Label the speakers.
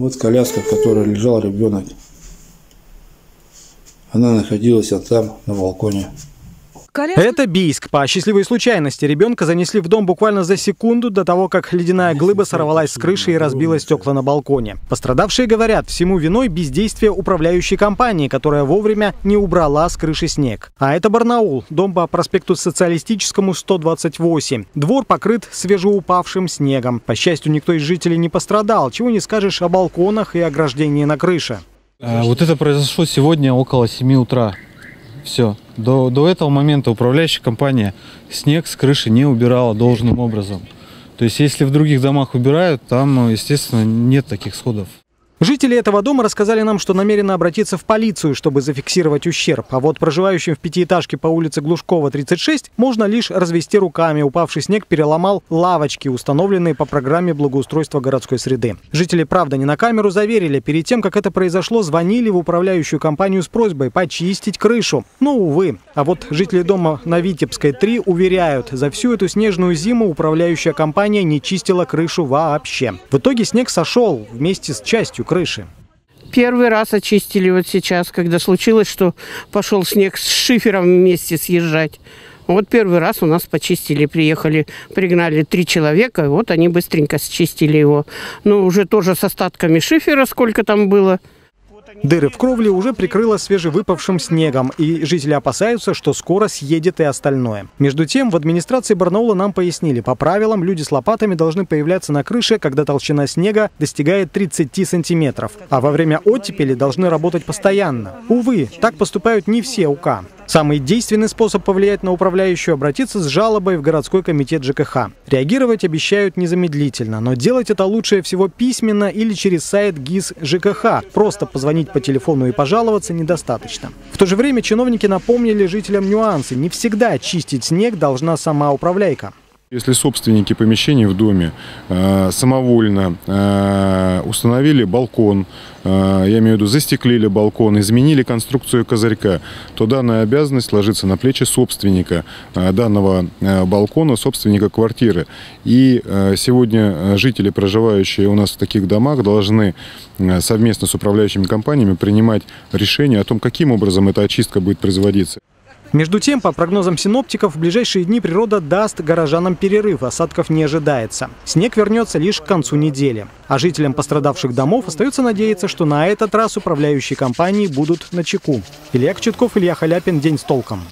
Speaker 1: Вот коляска, в которой лежал ребенок. Она находилась там, на балконе.
Speaker 2: Это Бийск. По счастливой случайности ребенка занесли в дом буквально за секунду до того, как ледяная глыба сорвалась с крыши и разбила стекла на балконе. Пострадавшие говорят, всему виной бездействие управляющей компании, которая вовремя не убрала с крыши снег. А это Барнаул, дом по проспекту Социалистическому 128. Двор покрыт свежеупавшим снегом. По счастью, никто из жителей не пострадал, чего не скажешь о балконах и ограждении на крыше.
Speaker 3: А, вот это произошло сегодня около 7 утра. Все. До, до этого момента управляющая компания снег с крыши не убирала должным образом. То есть, если в других домах убирают, там, естественно, нет таких сходов.
Speaker 2: Жители этого дома рассказали нам, что намерены обратиться в полицию, чтобы зафиксировать ущерб. А вот проживающим в пятиэтажке по улице Глушкова, 36, можно лишь развести руками. Упавший снег переломал лавочки, установленные по программе благоустройства городской среды. Жители, правда, не на камеру заверили, перед тем, как это произошло, звонили в управляющую компанию с просьбой почистить крышу. Но, увы. А вот жители дома на Витебской 3 уверяют, за всю эту снежную зиму управляющая компания не чистила крышу вообще. В итоге снег сошел вместе с частью крыши.
Speaker 4: Первый раз очистили вот сейчас, когда случилось, что пошел снег с шифером вместе съезжать. Вот первый раз у нас почистили, приехали, пригнали три человека, вот они быстренько счистили его. Ну, уже тоже с остатками шифера, сколько там было.
Speaker 2: Дыры в кровле уже прикрыло свежевыпавшим снегом, и жители опасаются, что скоро съедет и остальное. Между тем, в администрации Барнаула нам пояснили, по правилам люди с лопатами должны появляться на крыше, когда толщина снега достигает 30 сантиметров, а во время оттепели должны работать постоянно. Увы, так поступают не все УК. Самый действенный способ повлиять на управляющую – обратиться с жалобой в городской комитет ЖКХ. Реагировать обещают незамедлительно, но делать это лучше всего письменно или через сайт ГИС ЖКХ. Просто позвонить по телефону и пожаловаться недостаточно. В то же время чиновники напомнили жителям нюансы. Не всегда чистить снег должна сама управляйка.
Speaker 5: Если собственники помещений в доме э, самовольно э, установили балкон, э, я имею в виду застеклили балкон, изменили конструкцию козырька, то данная обязанность ложится на плечи собственника э, данного э, балкона, собственника квартиры. И э, сегодня жители, проживающие у нас в таких домах, должны э, совместно с управляющими компаниями принимать решение о том, каким образом эта очистка будет производиться.
Speaker 2: Между тем, по прогнозам синоптиков, в ближайшие дни природа даст горожанам перерыв, осадков не ожидается. Снег вернется лишь к концу недели. А жителям пострадавших домов остается надеяться, что на этот раз управляющие компании будут на чеку. Илья Кочетков, Илья Халяпин. День с толком.